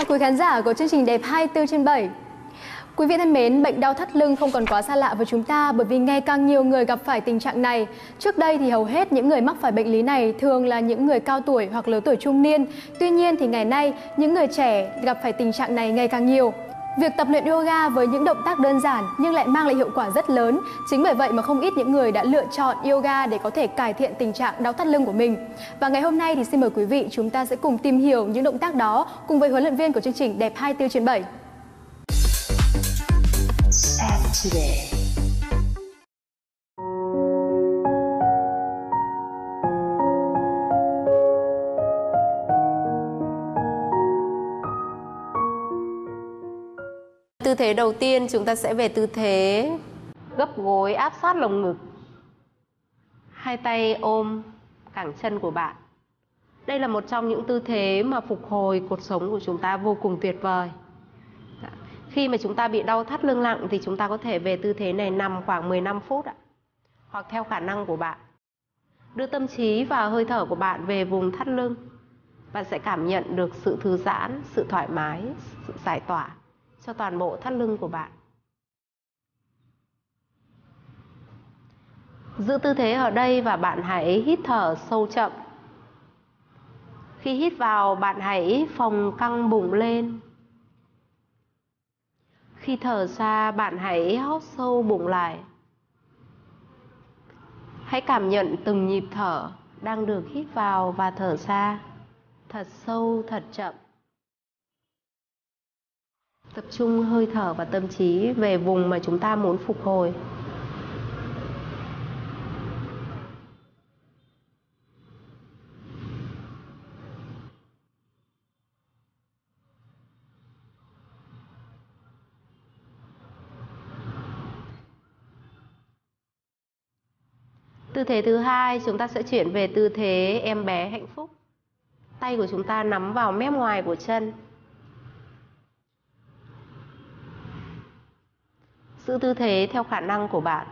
Chào quý khán giả của chương trình Đẹp 24 trên 7. Quý vị thân mến, bệnh đau thắt lưng không còn quá xa lạ với chúng ta bởi vì ngày càng nhiều người gặp phải tình trạng này. Trước đây thì hầu hết những người mắc phải bệnh lý này thường là những người cao tuổi hoặc lớn tuổi trung niên. Tuy nhiên thì ngày nay, những người trẻ gặp phải tình trạng này ngày càng nhiều. Việc tập luyện yoga với những động tác đơn giản nhưng lại mang lại hiệu quả rất lớn. Chính bởi vậy mà không ít những người đã lựa chọn yoga để có thể cải thiện tình trạng đau thắt lưng của mình. Và ngày hôm nay thì xin mời quý vị chúng ta sẽ cùng tìm hiểu những động tác đó cùng với huấn luyện viên của chương trình Đẹp 24 trên 7. Tư thế đầu tiên chúng ta sẽ về tư thế gấp gối áp sát lồng ngực. Hai tay ôm cẳng chân của bạn. Đây là một trong những tư thế mà phục hồi cột sống của chúng ta vô cùng tuyệt vời. Khi mà chúng ta bị đau thắt lưng nặng thì chúng ta có thể về tư thế này nằm khoảng 15 phút ạ. Hoặc theo khả năng của bạn. Đưa tâm trí và hơi thở của bạn về vùng thắt lưng. Bạn sẽ cảm nhận được sự thư giãn, sự thoải mái, sự giải tỏa cho toàn bộ thắt lưng của bạn. Giữ tư thế ở đây và bạn hãy hít thở sâu chậm. Khi hít vào, bạn hãy phồng căng bụng lên khi thở ra, bạn hãy hóp sâu bụng lại. Hãy cảm nhận từng nhịp thở đang được hít vào và thở ra thật sâu, thật chậm. Tập trung hơi thở và tâm trí về vùng mà chúng ta muốn phục hồi. Tư thế thứ hai, chúng ta sẽ chuyển về tư thế em bé hạnh phúc. Tay của chúng ta nắm vào mép ngoài của chân. Giữ tư thế theo khả năng của bạn.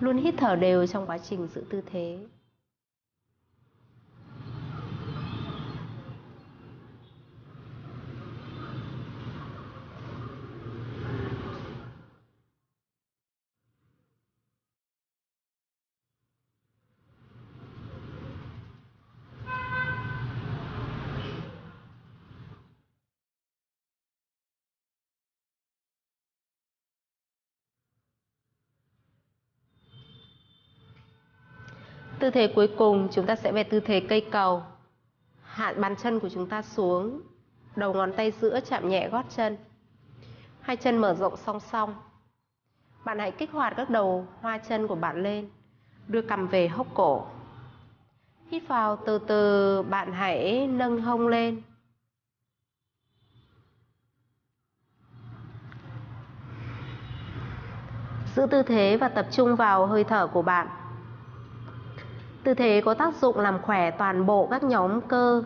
Luôn hít thở đều trong quá trình giữ tư thế. Tư thế cuối cùng chúng ta sẽ về tư thế cây cầu. Hạ bàn chân của chúng ta xuống, đầu ngón tay giữa chạm nhẹ gót chân. Hai chân mở rộng song song. Bạn hãy kích hoạt các đầu hoa chân của bạn lên, đưa cầm về hốc cổ. Hít vào từ từ, bạn hãy nâng hông lên. Giữ tư thế và tập trung vào hơi thở của bạn. Tư thế có tác dụng làm khỏe toàn bộ các nhóm cơ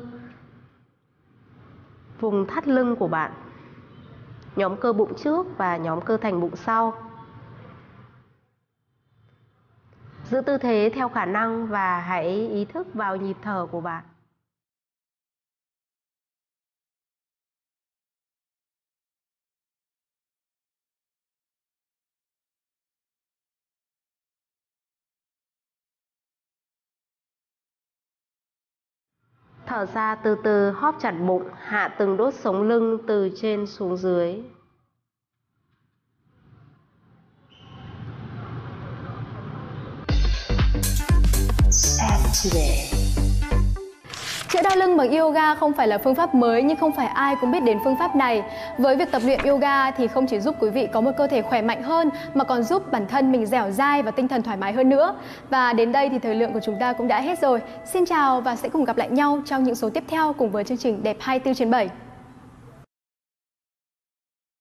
vùng thắt lưng của bạn. Nhóm cơ bụng trước và nhóm cơ thành bụng sau. Giữ tư thế theo khả năng và hãy ý thức vào nhịp thở của bạn. Thở ra từ từ hóp chặt bụng, hạ từng đốt sống lưng từ trên xuống dưới. Today. Chữa đau lưng bằng yoga không phải là phương pháp mới nhưng không phải ai cũng biết đến phương pháp này. Với việc tập luyện yoga thì không chỉ giúp quý vị có một cơ thể khỏe mạnh hơn, mà còn giúp bản thân mình dẻo dai và tinh thần thoải mái hơn nữa. Và đến đây thì thời lượng của chúng ta cũng đã hết rồi. Xin chào và sẽ cùng gặp lại nhau trong những số tiếp theo cùng với chương trình Đẹp 24 trên 7.